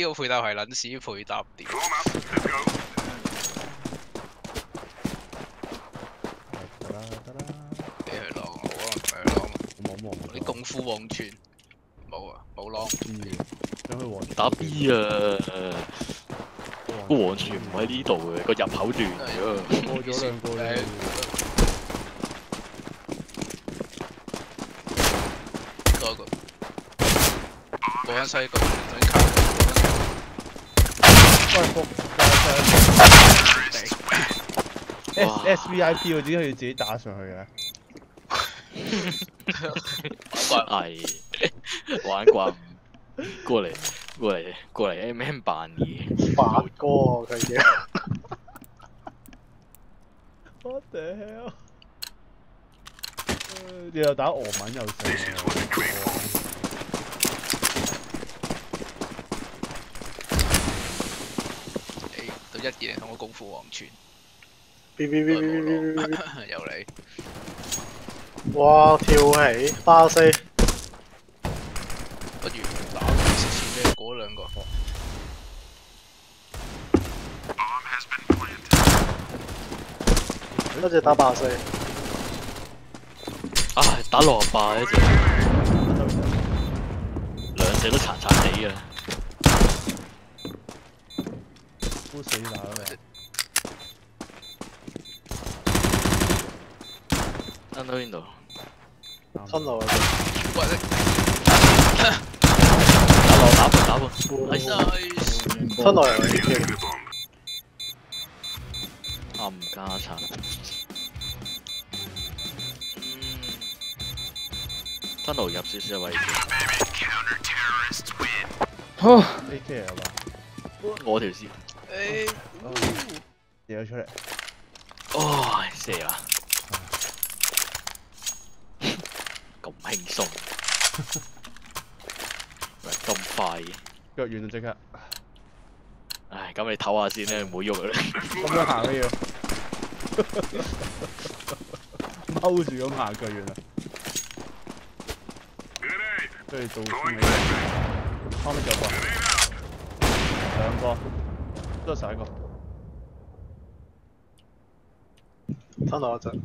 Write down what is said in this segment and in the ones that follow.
呢個配搭係撚屎配搭點？得啦得啦，俾佢浪，好啊，唔係佢浪。望望啲功夫王泉冇啊，冇浪。知將佢黃打 B 啊！個黃泉唔喺呢度嘅，個入口段。嚟啊！過咗兩個咧，多一個。過緊西角，等卡。喂仆街 S S V I P 我點解要自己打上去嘅？係玩慣，過嚟过嚟过嚟 M M 扮嘢，八哥啊佢嘅，What the hell？你又打俄文又成。誒，到一二零同我功夫黃泉，B B B B B B B，又嚟。哇跳起巴西，不如打蝕錢俾嗰兩個。跟住打巴西，唉打六十八一隻，兩隻都殘殘地嘅，都死打啦！登到邊度？吞落去，喂，打落打半打半，哎 nice。吞落嚟，冚家鏟。吞路入少少嘅位置，A K 係嘛？我條線，誒，射咗出嚟，哦射啦，咁輕鬆，喂咁快。嘅，腳軟啊即刻，唉咁你唞下先啦，唔好喐啦。咁樣行都要，踎住咁行腳軟啦！跟住做先尾，後面有個，兩個，都係一個。吞落一陣。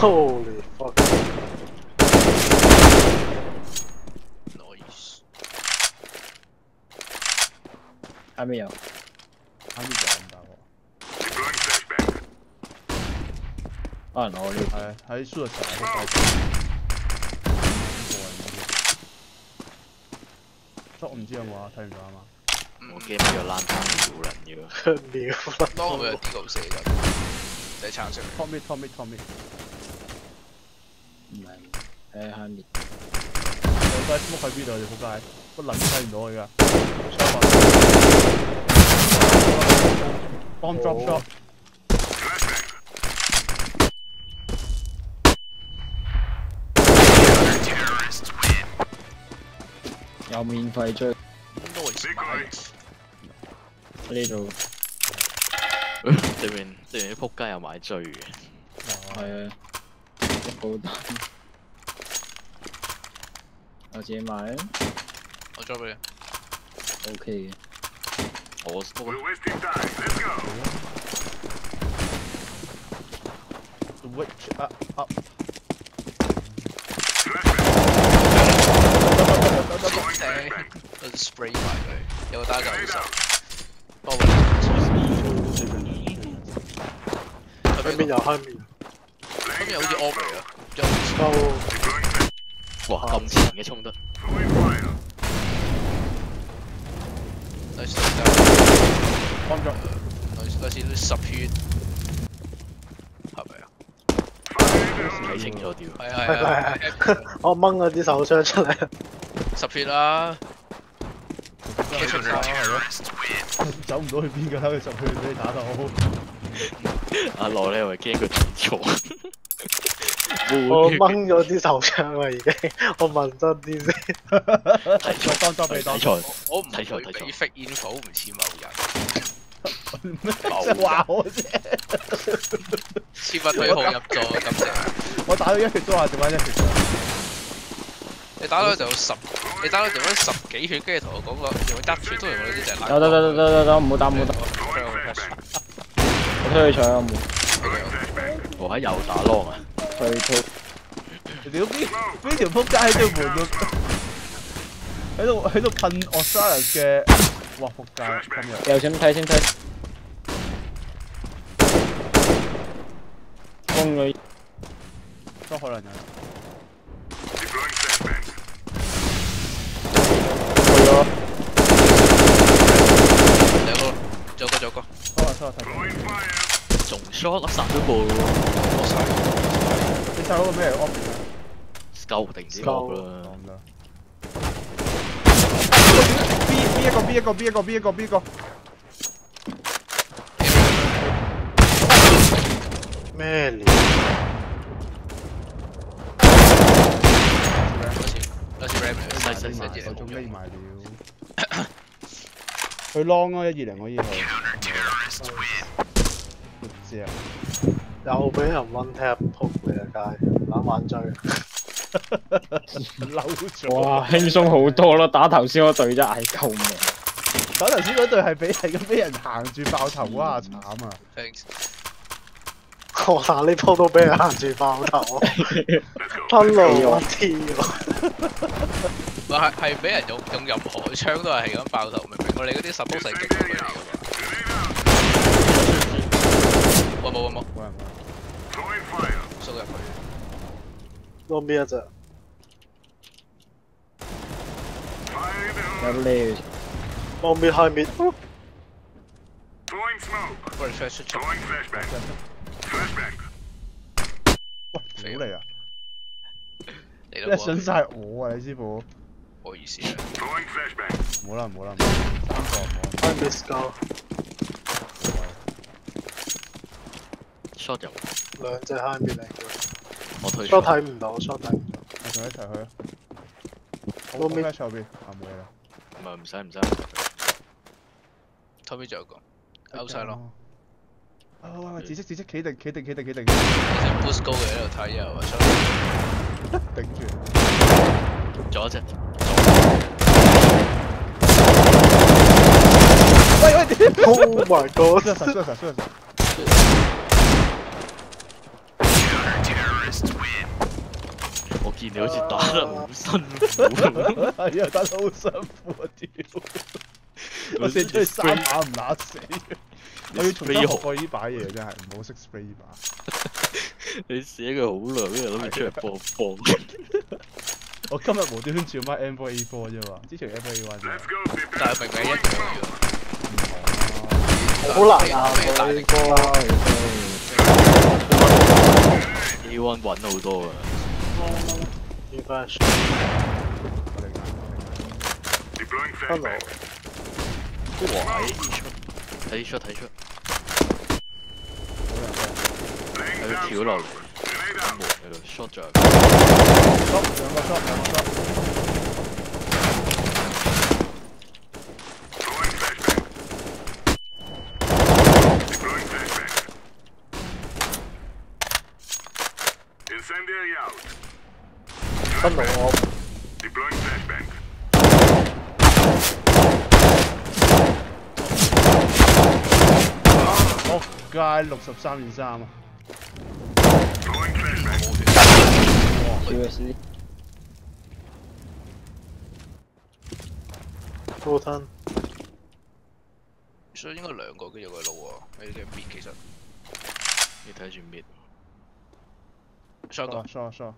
Holy fuck！nice。还没有。啱啲就咁打我，啊，我呢係喺輸入場嗰個捉唔知有冇啊？睇唔到啊嘛？我 game 咗爛攤秒撚嘅，秒當佢有四咁，就係撐出嚟。Top mid top mid top mid，唔係喺下面。有塊 smoke 喺邊度？你仆街，個能睇唔到佢㗎。Bomb drop shot，有免費追。呢度，對面對面啲仆街又買追嘅，係啊，一高單。我自己買啊我 drop 俾你。，OK 嘅。我 switch up up，頂，跟住 spray 埋佢，有個打九十。幫我對面有黑面，今日好似 o b 啊，都哇咁前嘅衝得，nice bomb drop，nice nice 十血，係咪啊？睇清楚啲喎。係啊係啊係啊，我掹咗啲手槍出嚟，十血啦。走唔到去邊㗎啦，佢十去俾你打到。阿罗你係咪驚佢睇錯？我掹咗啲手槍啦已經，我問真啲先。睇我錯，當你當睇錯，我唔睇錯睇錯會俾 fake info，唔似某人。即係話我啫。切勿對號入座，感謝。我打到一血都話剩翻一血。你打到就有十，你打到就嗰十幾血，跟住同我講個用一血都用嗰啲就係得得得得得得，唔好打唔好打，我推佢搶啊！我喺右打 long 啊！推推屌邊邊條撲街喺度門度，喺度喺度噴 Osiris 嘅，哇撲街今日。有先睇先睇，封佢都可能有。去咗，兩個，做個做個，收啊收啊睇。仲 shot 我殺咗個我晒。你細佬個咩 option 啊？，scout 定啲 scout 啦。講啦。B B 一個 B 一個 B 一個 B 一個 B 一個。咩料？好似好似 ram 嚟嘅，細細細手中隻匿埋了。佢 long 咯，一二零可以去。唔知啊，又俾人 one tap 撲你個街，唔撚玩追。嬲咗。哇，輕鬆好多咯！打頭先嗰隊真係救命，打頭先嗰隊係俾係咁俾人行住爆頭啊，慘啊下呢鋪都俾人行住爆頭，吞路我天喎！唔係係俾人用用任何槍都係係咁爆頭，明唔明？我哋嗰啲 suppose 係擊到佢哋㗎嘛。喂冇喂冇，冇人掃入去。攞邊一隻？有呢攞邊 high mid？我哋 flash 出出。屌你啊！嚟到一想晒我啊，你師傅。唔好意思啊。唔好啦唔好啦，唔好三個唔好。high mid scout，shot 入，兩隻 high mid 嚟嘅。我退 shot shot。睇唔到，shot 睇唔到。我同佢一齊去啊！我我未喺後邊啊冇嘢啦。唔係唔使唔使。Tommy 仲有個 outside 咯，啊喂喂，紫色紫色，企定企定企定企定，其實 boost 高嘅喺度睇又話出。頂住。左一隻，喂喂，屌！Oh my god！我見你好似打得好辛苦。係啊，打得好辛苦啊！屌，我射出去三打唔打死。我要重新學過呢把嘢，真係唔好識 spray 呢把。你寫佢好耐，跟住諗住出嚟播放。我今日無端端轉翻 M4 A4 啫嘛，之前 M4 A1 啫。但係明明一樣嘅好難啊！大佢力個 A one 穩好多啊揀。hello，哇！睇出睇出，喺度跳落嚟，喺門喺度 shot 咗。shot 兩個 shot 兩個 shot。分路我哦，街六十三點三啊！USD full turn，所以應該兩個跟住有個路喎，喺嘅邊其實。你睇住滅，shot 個 shot shot。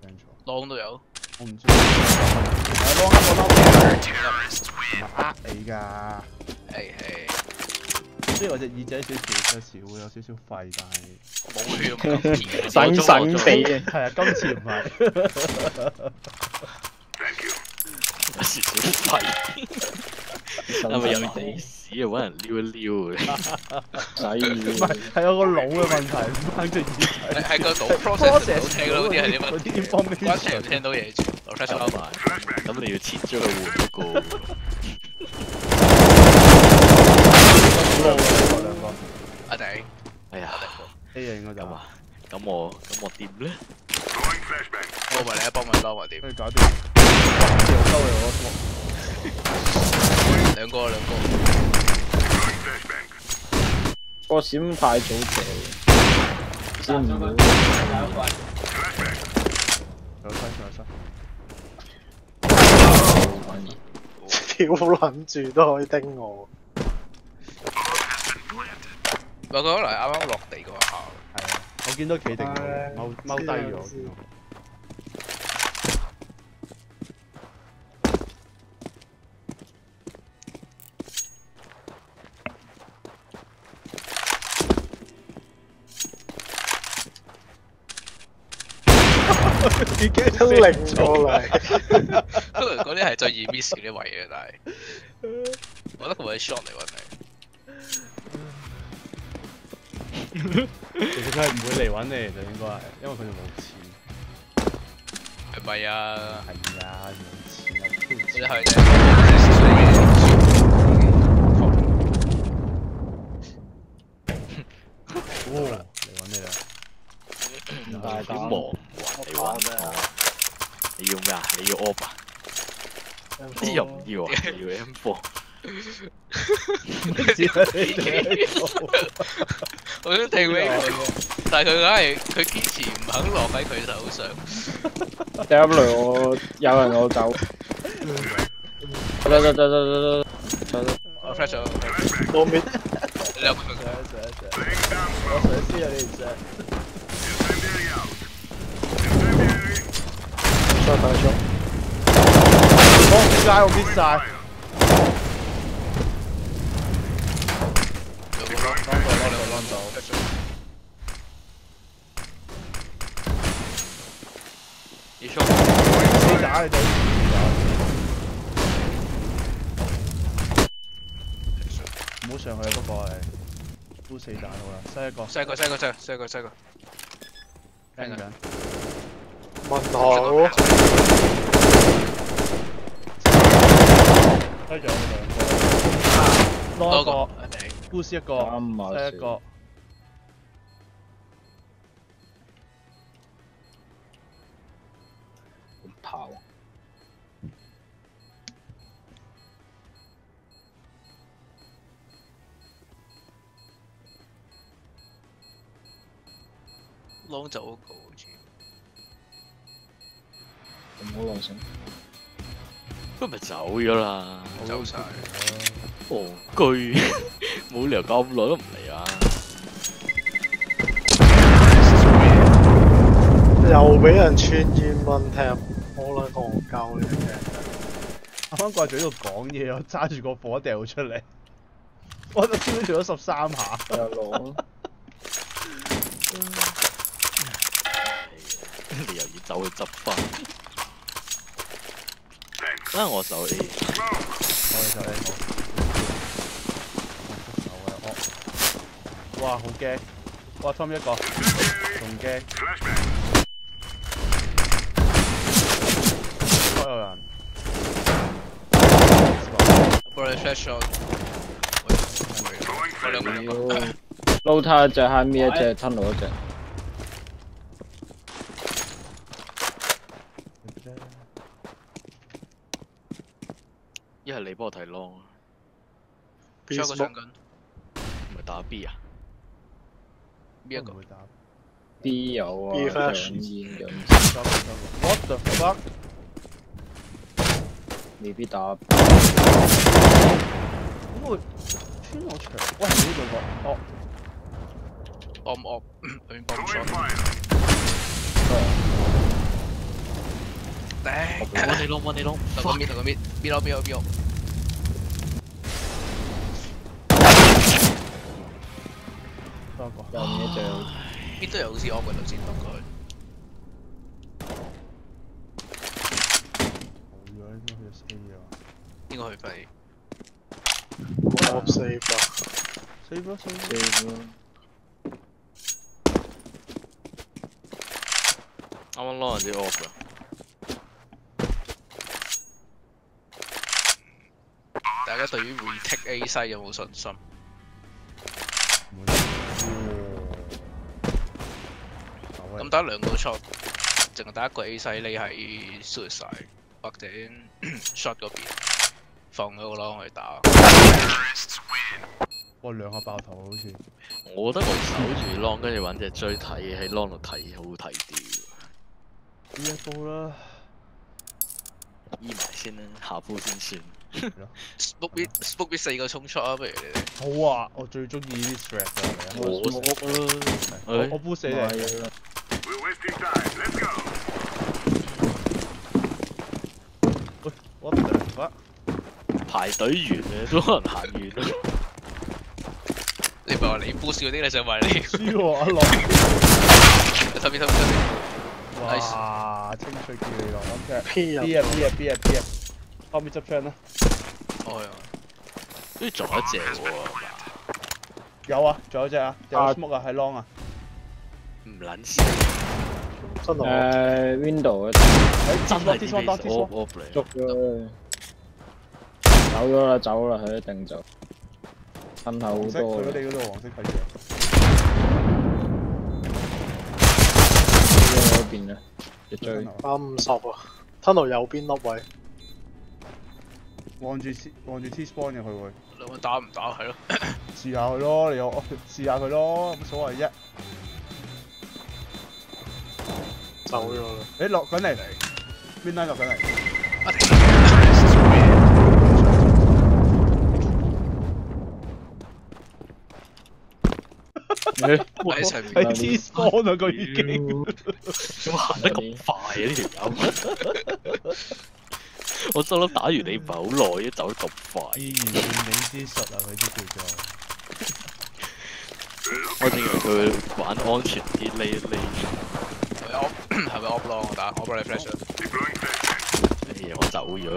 聽錯，long 都有，我唔知。呃你㗎。係係雖然我隻耳仔少少有少有少少廢，但係冇血咁甜。省省地啊！係啊，今次唔係。有時小廢，係咪有地屎啊？揾人撩一撩唔係係有個腦嘅 問題，唔關隻耳仔。係係個腦 process 唔到，嗰啲係點嗰啲啊？關 information 聽到嘢住，我 flash 收 out 埋，咁你要切咗佢換嗰個。兩個兩個阿頂哎呀，A 啊應該就咁啊，咁我咁我點咧？幫埋你一幫埋幫埋點？跟住搞掂。又收嚟我兩個兩個，個閃太早掉，先唔到。上西上西。屌撚住都可以叮我，唔係佢可能係啱啱落地嗰下。係啊，我見到企定咗，踎踎低咗。我見到已經一零過嚟，不過嗰啲係最易 miss 嗰啲位嘅，但係我覺得佢會 shot 嚟揾你。其實佢係唔會嚟揾你，就應該係，因為佢哋冇錢。係咪啊？係啊，冇錢啊，你挑係啫。哇！嚟揾你啦。唔大膽好忙，唔還你。你要咩啊？你要 op 啊？又唔要啊？你要 M four？知啦，你做咩做我想聽俾佢，但係佢硬係佢堅持唔肯落喺佢手上。掉入嚟我有人我走。得得得得得得得。我 flash 咗，我面你有冇上上上，我想知啊，你唔上。再大咗，哦，點解我 miss 晒？兩個咯，當到當到當到。你 shot 四打你哋。唔好上去啊！不過係都四打好啦，西一個西一個西一個西一個西一個西一個，聽緊。問號，低咗兩個，多多一個個，頂。，boost 一個，啱啊西一個。跑。窿就好高唔好耐先。佢咪走咗啦？走晒。戇居，冇理由咁耐都唔嚟啊！又俾人串煙蚊踢，好撚戇鳩呢啱啱掛住喺度講嘢，我揸住個火掉出嚟，我就燒咗十三下。又攞。你又要走去執翻。啊！我手 A，我哋就呢個，我手啊！我，哇，好驚！哇，Tom 一個，仲驚。所有人。幫你 flash shot。我兩個兩個。撈他一隻，下面一隻，吞落一隻。我睇 long，出一个上紧，唔系打 B 啊？边一个唔？会打。 B 有啊， B 两 flash 烟咁，收个收个 What the fuck？未必打。点会穿我墙？喂，呢度个，哦， bomb op，里面 bomb shot。顶。揾你 long，揾你 long，头个 mid 头个 mid，mid 咯 mid 咯 mid 咯。 多個。右面一隻，mid 都有好似 op 嘅頭先同佢。冇咗應該去 A 啊。應該去飛。我四百，四波四波。四咯。啱啱 long 人哋 off 㗎。大家對於 retake A 西有冇信心？咁打兩個 shot 淨係打一個 A 西你喺 suicide 或者 shot 嗰邊，放咗個 long 去打。哇兩下爆頭好似。我覺得我守住 long 跟住揾隻追睇喺 long 度睇好睇啲。呢一波啦，醫埋先啦，下鋪先算。smoke b smoke b 四個衝出啊！不如你哋好啊！我最中意呢啲 strat 啊嚟啊！我我啦，我我 boost，What the fuck？排隊完嘅都可能行完啦。你唔係話你 boost 嗰啲，你想話你輸喎阿樂。特別特別特別哇！清脆叫你落，諗住 P 入 B 啊 B 啊 B 啊 B 啊，後面執槍啦。開啊！好似仲有一隻喎，有啊，仲有隻啊，有啊 smoke 啊，喺 long 啊。唔撚死。真係誒 window 喺真係 T 雙 T 雙 off off 嚟。捉咗佢，走咗啦，走啦，佢一定就吞口好多啦佢哋嗰度黃色睇住。喺嗰邊啊，一追。打五十啊，tunnel 右邊粒位，望住望住 T spawn 嘅佢會兩個打唔打？係咯？試下佢咯，你又試下佢咯，冇所謂啫。走咗啦。誒落緊嚟，midnight 落緊嚟。啊停！喺上面喺 T spawn 啊，佢已經。點行得咁快啊？呢條友，我心諗打完你唔係好耐，一走得咁快。依然變美之術啊！佢啲叫做。我正以為佢玩安全啲，匿匿。係咪 op 係咪 op long 我打？我幫你 flash 啊！哎呀，我走咗。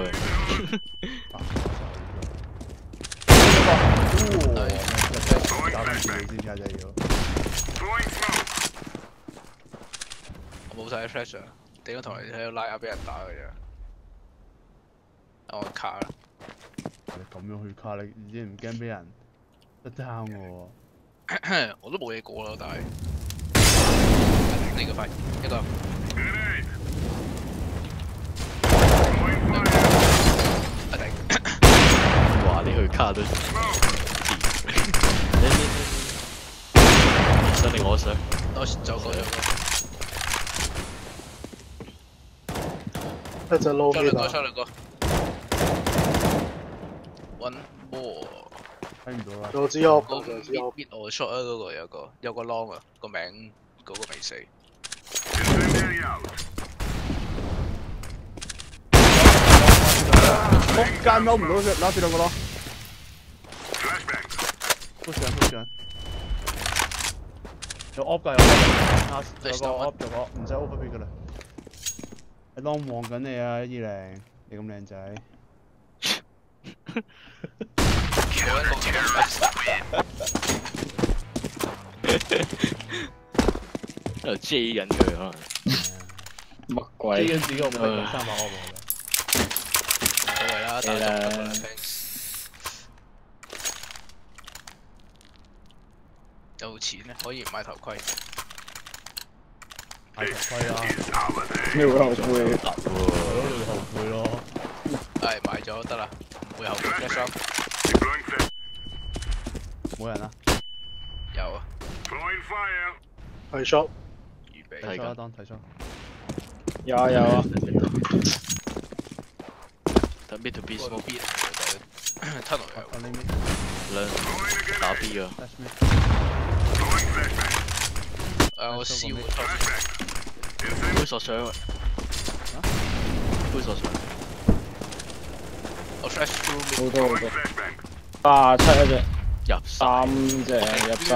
我冇晒 flash 啊！點解同你喺度拉啊？俾人打嘅啫。我卡啦，你咁樣去卡，你已經唔驚俾人一嘅喎。我都冇嘢過啦，但係呢個快一個一定哇！你去卡都掂。你你你想定我想？我走過咗一隻撈個，出兩個，邊啊！出兩個，one more。睇唔到啦。我知我嗰個我知我，边我出啊，嗰個有個有個 long 啊，個名嗰個未死。仆街踎唔到佢，攞住兩個咯。Push 上 push 上。有 op 㗎有 op，有個 op 有個唔使 overbid 㗎啦。喺 long 望緊你啊，一二零，你咁靚仔。冇一個咁喺度 J 緊佢可能。乜基鬼？緊自己我咪用三百 op 喎。所謂啦，打係啦得得啦有錢咧，可以買頭盔。買頭盔啦，咩會後悔？突喎，我都會後悔咯。係買咗得啦，唔會後悔 flash up 冇人啊，有啊，係 shot，預備。係㗎睇錯啦，當睇錯。有啊有啊，等 to B 個 smoke B tunnel 有。我呢邊兩打 B 啊！誒，我燒咗出杯索上啊！杯索上，我 flash through 好多好多。八七一隻，入晒，三隻入晒。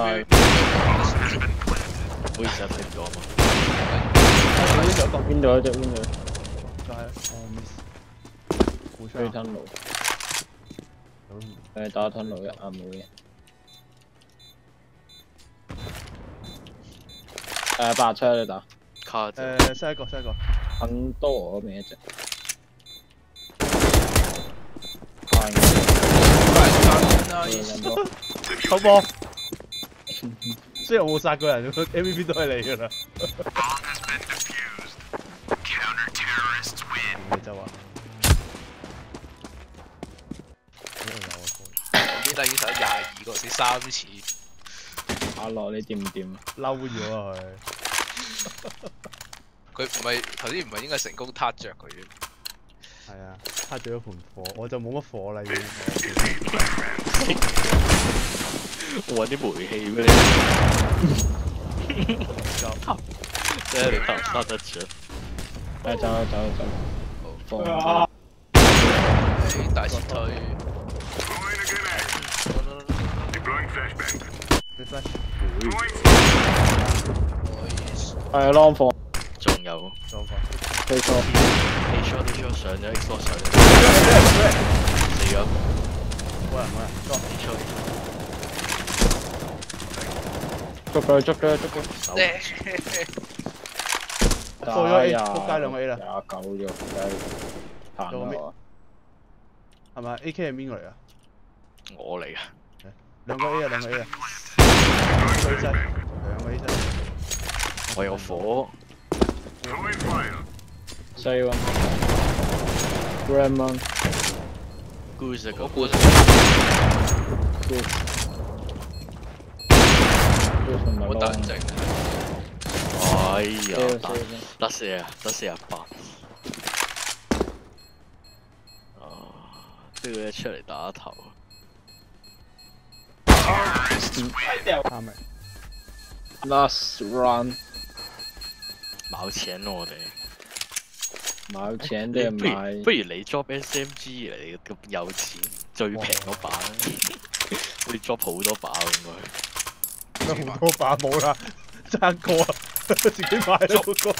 唔好意思啊，睇唔到啊嘛。邊度一隻 window 就係我 miss。冇槍。追吞路，誒打吞路一啊冇嘢。誒八七你打，卡就誒，西一個西一個。很多嗰邊一隻。快啊人多，好波。雖然我冇殺過人，MVP 都係你噶啦。洲啊？嗰度有啊，邊第二手廿二個先三次，阿樂你掂唔掂啊？嬲咗啊佢。佢唔係頭先唔係應該成功撻着佢嘅，係啊，撻咗一盤火，我就冇乜火啦已經。我揾啲煤氣俾你，即係你得唔得得着？誒走啦走啦走啦，放誒大撤退，refresh 係 long 放仲有做過。飛錯 A shot A shot 上咗 Xbox 上咗，死咗冇人冇人，捉 A shot 捉佢捉佢捉佢，手過咗 A，仆街兩個 A 啦，廿九咗，真係彈做個咩我。係咪？A K 係邊個嚟啊？我嚟嘅，兩個 A 啊，两个 A 啊，我有火，西灣 Grandma Goose 我個估 Good Good. 同埋我等 long 陣，哎呀，Save 得 save 得四啊，得四啊八。啊，都要一出嚟打頭。？Last run 冇錢咯我哋，冇錢你不都要買如不如你 drop SMG 嚟咁有錢，最平嗰把，會 drop 好多把应该。好多把冇啦，爭個啊，自己買啦嗰個。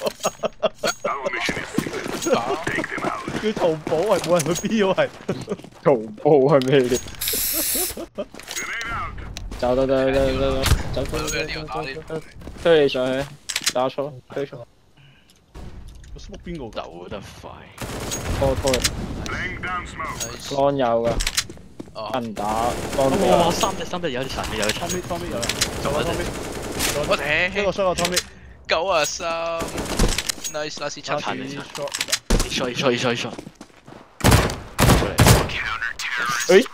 叫淘寶係冇人去 B 喎係。淘寶係咩嚟？走走走走走走走我俾呢個打呢走，推你上去，打錯，推錯，smoke 邊個㗎？走得快，拖拖你，浪有噶，哦，跟打，浪哇！有，三隻三隻有啲殘嘅，有啲殘。Tommy Tommy 有人，做做啊 Tommy，我一個哋 shot 啊旁边九啊三，nice nice 七差殘啲 shot，shot shot shot。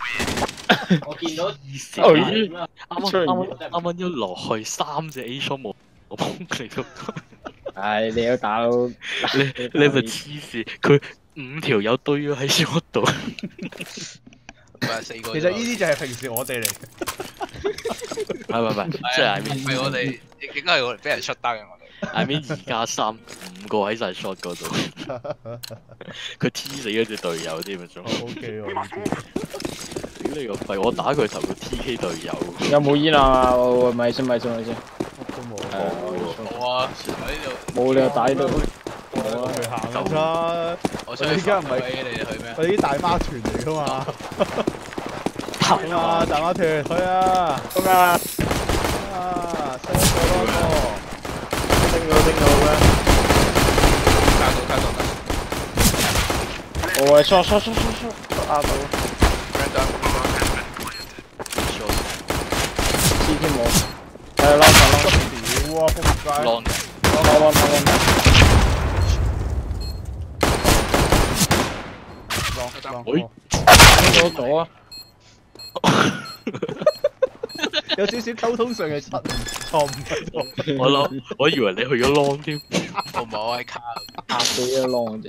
我見到哎啱啱啱啱啱啱一落去三隻 A shot 冇，我幫你都。唉，你要打到，你你咪黐線，佢五條友堆咗喺 shot 度。唔係四個。其實呢啲就係平時我哋嚟嘅。唔係唔係唔，即係 I 唔 mean 係我哋，應應該係我哋俾人出單嘅我哋。I mean 二加三五個喺晒 shot 嗰度，佢 T 死咗隻隊友添啊仲。O K 喎，屌你個肺！我打佢頭佢 TK 隊友。有冇煙啊？喂咪先咪先咪先，都冇。係啊，冇啊，喺呢度，冇理由打呢度，我哋行啦，我想我哋而家唔係俾你哋去咩？我哋啲大媽團嚟噶嘛。行啊，大媽團去啊！咁啊，啊，收咗多個。升到升到嘅，卡到卡到卡我係 shot shot shot shot shot，壓到，shot 黐添冇，係拉上拉，屌啊！仆街。long 拉拉拉拉，浪浪喂升到咗啊！有少少溝通上嘅失誤錯誤喺度。我諗，我以為你去咗 long 添。我冇喺卡，壓死咗窿啫，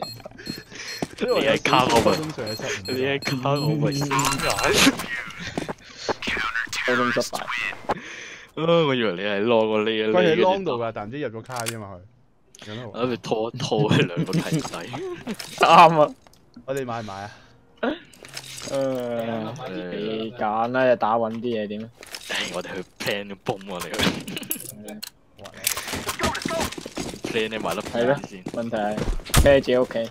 你喺卡我咪溝通上嘅失誤。你喺卡我咪先解。溝通失敗，啊！我以為你係 long 我呢啊，佢喺你 long 度㗎，但唔知入咗卡啫嘛佢。我諗住拖拖佢兩個契弟。啱啊！我哋買唔買啊？誒，你揀啦，又打穩啲嘢點？唉，我哋去 plan 個 boom 我哋去 plan 你買粒係咯先問題係孭自己屋企，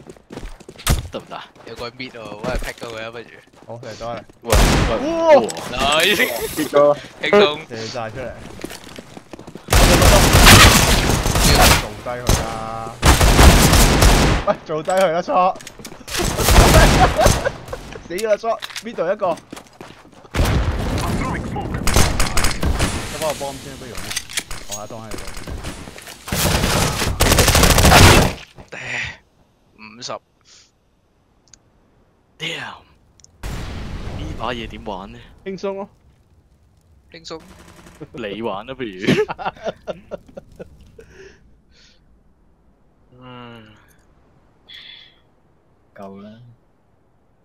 得唔得？有個 mid 喎，我係 pick 咗佢啊，不如。好嚟多嚟，喂喂，哇！nice，跌咗，輕鬆。射晒出嚟。做低佢啦！喂，做低佢啦，錯！死啦，錯！呢度一個。咁我幫先，不如我下當喺度。五十，Damn！呢把嘢點玩呢？輕鬆咯。輕鬆。你玩啦，不如。嗯，夠啦，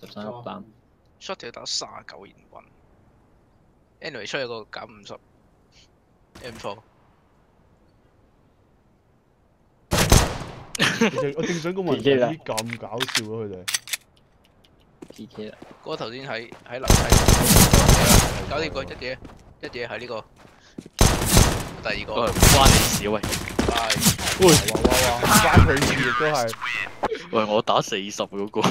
十三粒彈。shot 要打卅九連棍。anyway 出咗個減五十 M4。其實我正想講問 PK 啦點解咁搞笑咯，佢哋。P K 啦，嗰個頭先喺喺樓梯，搞掂個一嘢一嘢喺呢個第二喂，個唔關你事喂。喂哇哇哇！唔關佢事亦都係。喂，我打四十嗰個，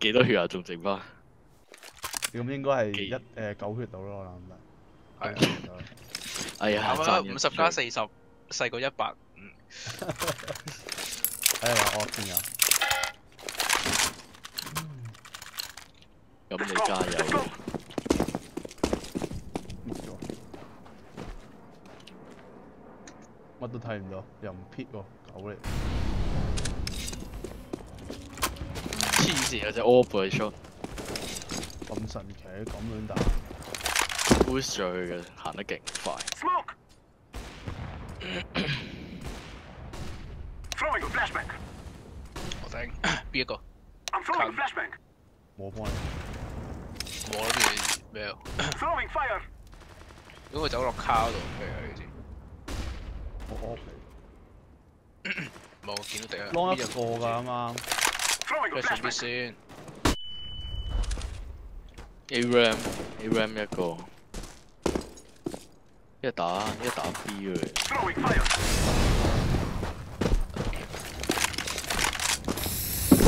幾多血啊？仲剩翻？咁應該係一誒九血到咯，我諗得。係哎呀，五十加四十細過一百，嗯 哎呀，我見有。咁你加油。乜都睇唔到，又唔撇喎，狗嚟。黐線有隻 orb 喺 shot 咁神奇，咁樣打。，push 咗佢嘅，行得勁快。Throwing a flashbang. 我頂邊一個 flashbang. 冇幫你。我諗住咩啊？Throwing fire. 如果佢走落卡嗰度，譬如好似我 off 冇見到敵啊！嚟。long 一邊個㗎啱啱。咩先？A ram，A ram 一个，一打一打 B 嘅，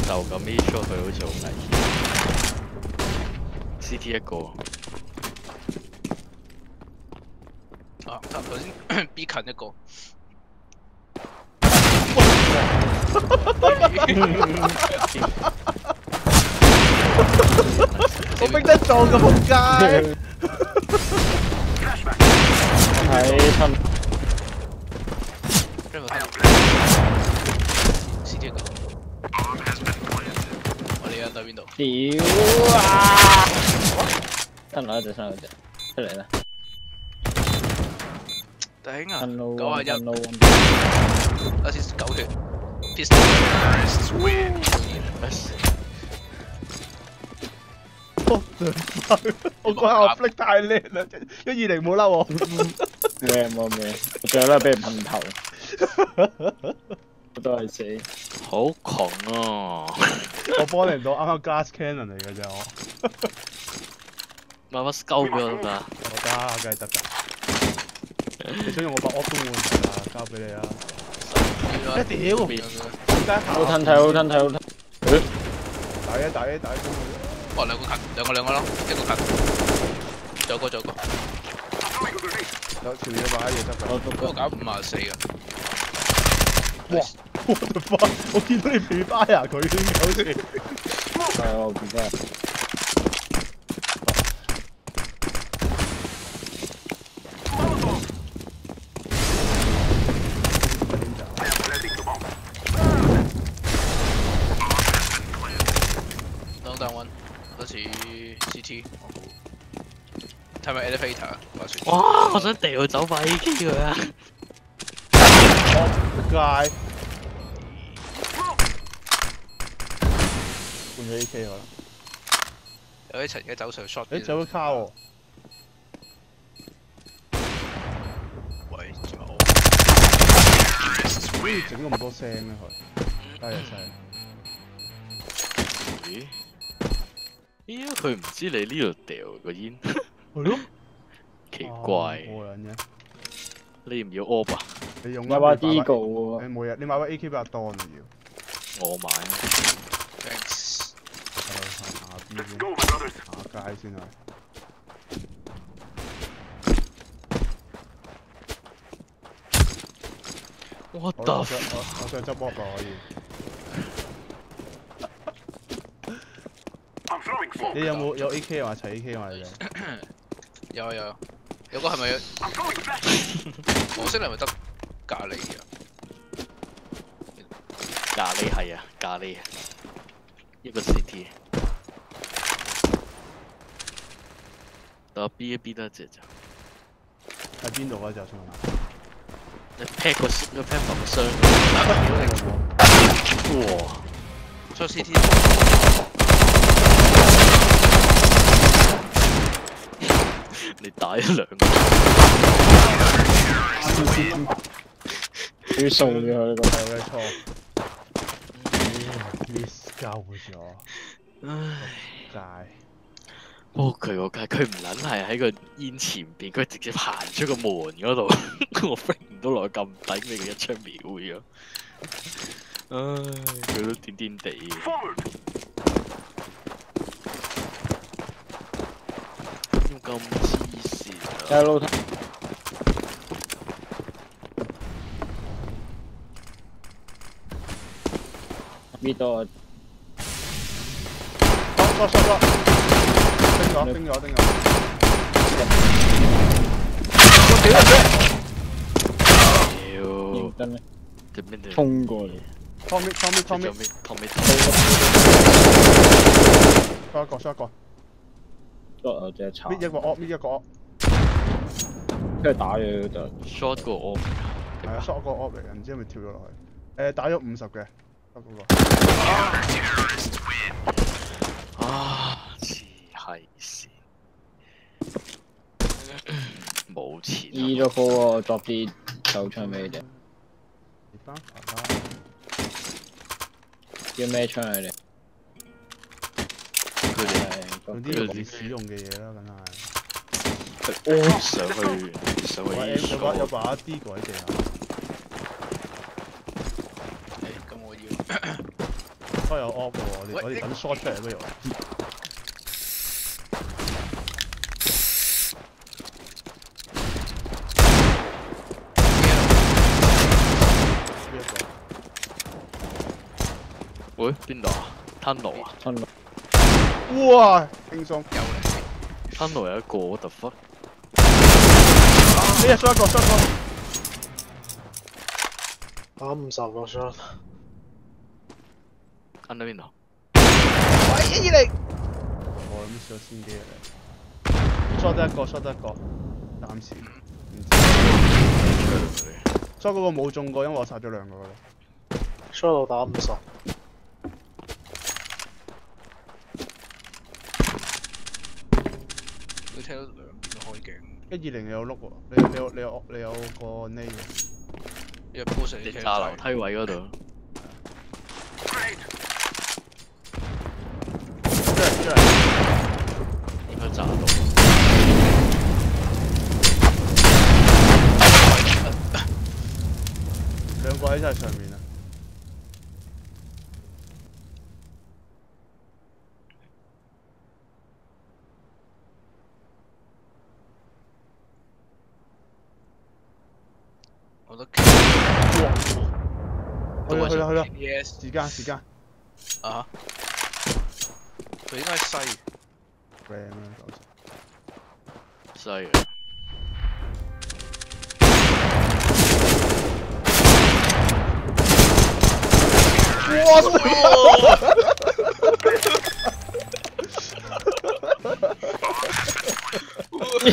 就咁 measure 佢好似好危难。CT 一个，啊，插头先，B 近一个。我逼得撞個仆街。Flashbang. 喺吞因為睇 C T 一個，我哋而家對邊度？屌啊！吞落一隻，吞落一隻，出嚟啦！頂啊！吞路九啊一，吞路啱先九血我嗰下我 flick 太叻啦，一二零冇嬲我。咩冇咩，我最後都係俾人噴頭，我都係死。好窮啊！我幫你唔到，啱啱 gas cannon 嚟嘅啫我。買把 scout 俾我得唔得啊？我得，梗係得㗎。你想用我把 auto 換啊？交俾你啊！一屌，好吞睇，好吞睇，好吞。打一打一打一中哇，兩個近，兩個兩個咯，一個近，仲有個仲有個，I'm throwing a grenade. 有條嘢得㗎。我搞五啊四啊！哇！What the fuck！我見到你 pre fire 佢，好 似。係我唔得。係咪 elevator 哇！我想掉走把 AK 佢啊！街。換咗 AK 可能。有一層嘅走上 shot，誒走咗卡喎。喂，仲有咦整咁多聲咧佢？低啊真係。咦？咦？佢唔知你呢度掉個煙，係咯。奇啊怪。你唔要 orb 啊？你用有把你買 Deagle 喎，你每日你買把 AK 比較多你要。我買啊。thanks，係行下 Let's 先.下街先係。我得我想我我想執 box 啦可以。你有冇有 AK 啊？齊 AK 啊你哋？有有有啊，有個係咪.黃色係咪得咖喱啊？咖喱係啊，咖喱啊。一個 CT。得 B 一 B 得一隻就，喺邊度啊？就送啊！你 pack 個個 pack 個箱，哇！出 CT 你打一兩個，要送咗佢呢個。有嘅錯，miss 鳩咗，唉。界不過佢个街，佢唔撚係喺個煙前邊，佢直接行出個門嗰度，我飞唔到落去咁抵，俾佢一槍秒咗。唉，佢都癲癲地。咁黐線啊！喺樓梯。呢度，shot shot shot，叮咗叮咗叮咗，我屌你屌，真咧，點咩點？衝過嚟，！Tommy Tommy 做 Tommy，咩？同咩？shot 一個 shot 一個都有隻茶，，mid 一個 op mid 一個 op，跟住打咗就 short 個我係啊 shot 一個 op 嚟嘅，唔知係咪跳咗落去？誒打咗五十嘅，shot 嗰個。啊，黐係線，冇錢醫啊！咗嗰個作啲手槍俾你哋，而家爸爸叫咩槍嚟哋？佢哋係用啲容易使用嘅嘢啦，梗係。屙上去上去有把醫 M 有把有把 D 個喺地下，咁我要都有 op 喎，我哋我哋等 shot 出嚟不如。呢一個喂邊度啊？tunnel 啊吞落哇，輕鬆！有嚟，？tunnel 有一個 what the fuck？呢日 shot 一個 shot 一個，打五十個 shot，跟到邊度？我諗上先機嚟。shot 得一個 shot 得一個，暫時唔知。shot 嗰個冇中過，因為我殺咗兩個啦。shot 到打五十，你聽到兩邊開鏡，一二零你有碌喎，你有你有你有你有個 n a 嘅。一鋪成你炸樓梯位嗰度，Grenade. 出嚟出嚟，應該炸到。兩個喺晒上面啦去啦去啦！Yes 時間時間啊！佢應該係西，，ram 啦九十。犀利。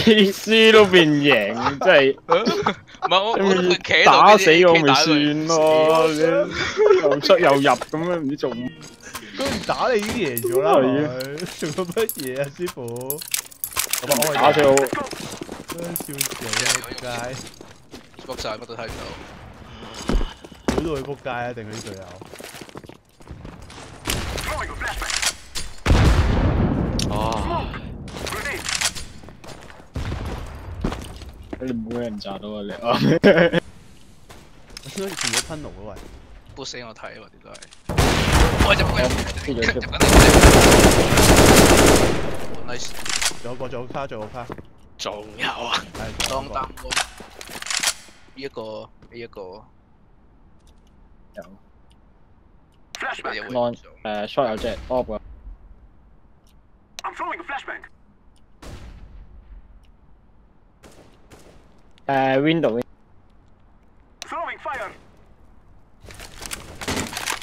意思 都變贏，真係 唔係我 我都企打死我咪算咯，又出又入咁樣，唔知做乜。都唔打你已經贏咗啦，做乜嘢啊，師傅？我我打最好，唉笑死啊！仆街，仆晒乜都睇唔到。屌到佢仆街啊！定佢啲隊友？Throwing a flashbang. 啊！Grenade. 你唔會有人炸到啊你啊！我先全部吞爐咯喂！波死我睇喎，點都係。我就 我跟住出入緊你。nice，仲有個仲有個卡仲有卡，仲有啊！係仲有當個呢一個呢一個有.有會 non 誒 short 有隻 op 啊，I'm throwing a flashbang. 誒 window Throwing fire.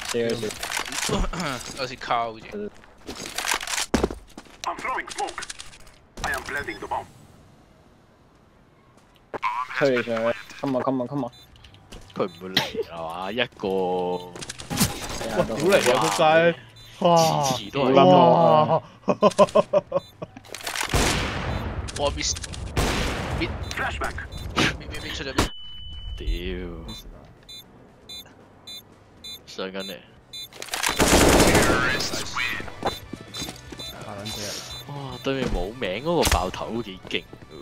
死咗死，有似卡好似。I'm throwing smoke. I am planting the bomb. 推你上去，come on come on come on，佢唔會嚟啊嘛？一個係啊，哇屌嚟啊仆街！哇次次都係好冧哇！我 miss Flashback. miss 屌上緊嚟。下撚死人！哇！對面冇名嗰個爆頭都幾勁嘅喎，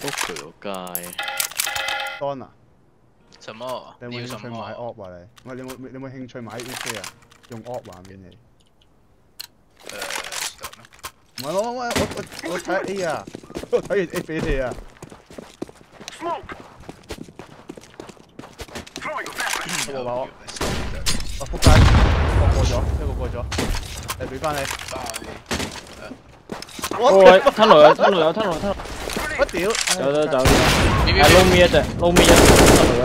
仆佢個街。Donna，什麼？你有冇興趣買麼？op 啊你？喂，你有冇你有冇興趣買 AK 啊？用 op 畫面嚟。誒，是但啦唔係我我我我我睇下 A 啊！我睇完 A 俾你啊.我話我，我仆街，一個過咗，一個過咗，誒俾翻你。哦喂，吞落有吞落有吞落吞落，我屌！走走走咗，邊係撈咪一隻，撈咪一隻，吞落有。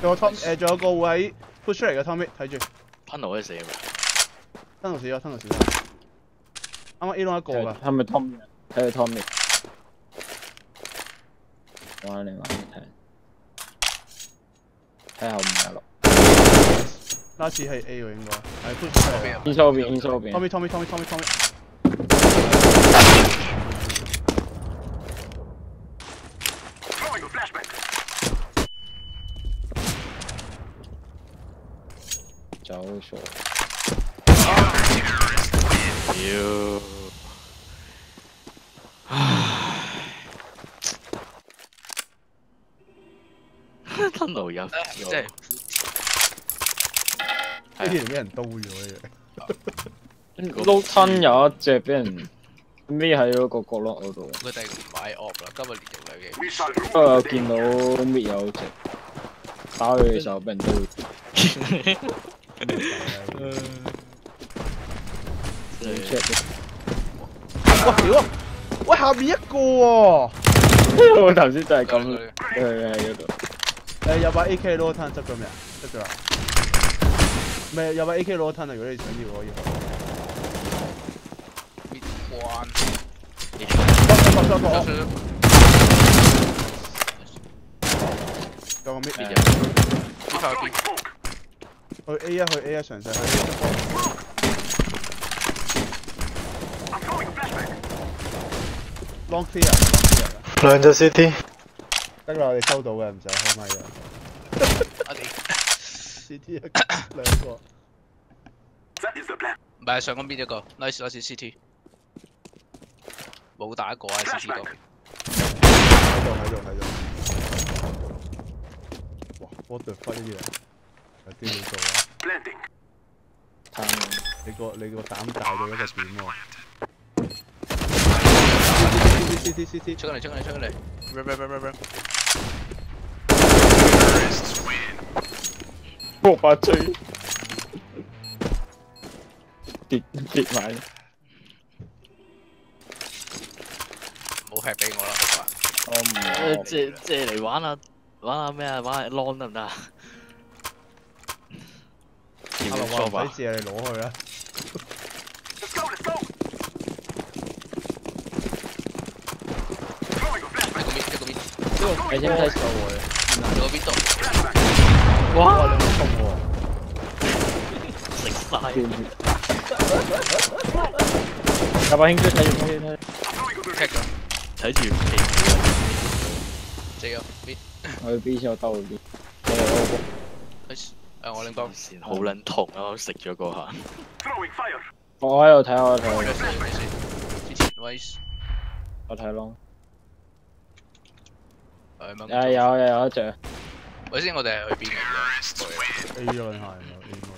仲有 Tom 誒，仲有個會喺 push 出嚟嘅 Tommy，睇住，噴路可以死啊嘛！吞落死咗，吞落死咗。啱啱 A 窿一個㗎，係咪 Tommy？睇下 Tommy。玩你玩你睇，睇下後面有落。last 係 A 喎應該，係 push 出嚟嘅。inside 嗰邊，inside 嗰邊。Tommy Tommy Tommy Tommy flashback. 走錯。屌，有即係呢條俾人刀咗嘅。撈吞有一隻俾人孭喺嗰個角落嗰度，佢哋唔買 op 啦，今日連續兩 game。We shall 不過有見到搣有隻打佢嘅時候俾人刀。屌啊！喂下面一個喎，我頭先就係咁，佢佢喺嗰度。哎要把 ak 罗碳这个没有这个。没有要不 ak 罗坦的？有点神秘罗以 one 这个好吃刚刚没 a 呀和 a 呀选择 goingbacklongthere 伦 city 得啦，我哋收到嘅，唔使開咪嘅。我哋 CT 一兩個，That is the plan. 唔係上嗰邊一個，nice nice CT，冇打過啊 CT 嗰邊。喺度喺度喺度。哇！what the fuck 呢啲人，有啲嘢做啊你個你個膽大到一個點喎。C C T 出緊嚟出緊嚟出緊嚟，run run run. Run run，我把追跌跌埋，冇劈俾我啦，好我唔誒借借嚟玩下玩下咩啊？玩下 long 得唔得啊？阿龍話唔使借你攞去啦。Let's go, let's go. Throwing a 一 flashback. 個邊一個邊，你先睇數會，一個邊度 Flashback. 哇！兩個痛喎。食晒斷住。有把兄弟睇住睇住睇 I'm throwing a 踢 grenade. 咗，睇住皮借咗邊住，我去 B 先我兜去 B。誒我，nice，誒我拎幫，線好撚痛啊！食咗嗰下.我喺度睇我喺度我睇，之前我睇咯。有有有一隻，喂先，我哋係去邊嘅？A 咗兩下係咪 A 過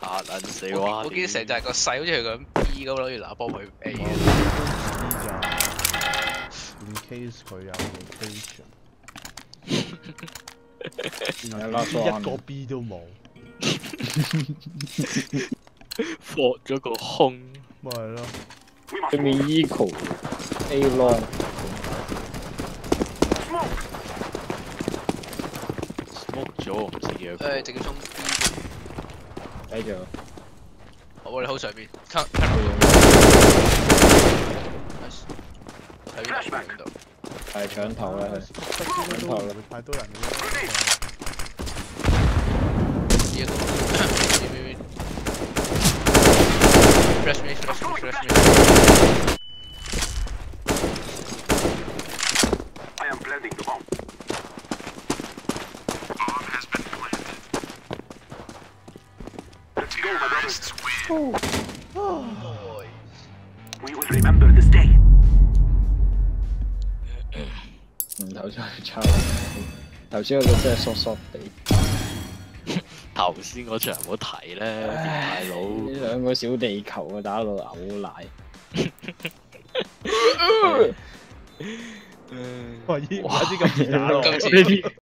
嚇撚死我哇！我見成隻個細好似佢咁 B 咁咯，要拿波去 A 嘅？case 佢有 rotation。原來 last 一個 B 都冇，霍咗個空，咪係咯。對面 eco A long Smoke. smoke 誒直接衝 B，繼續。我哋好上邊度？喺邊度？係搶頭啦，佢。都唔會太多人嘅啫。呢一個 Flash me, flash me, flash me. I am planting the bomb. Let's go, my brothers. We will remember this day. 嗯，頭先係差。頭先嗰個真係索索地。頭先嗰場唔好睇咧，大佬。呢兩個小地球啊，打到嘔奶。哇！依家啲咁易打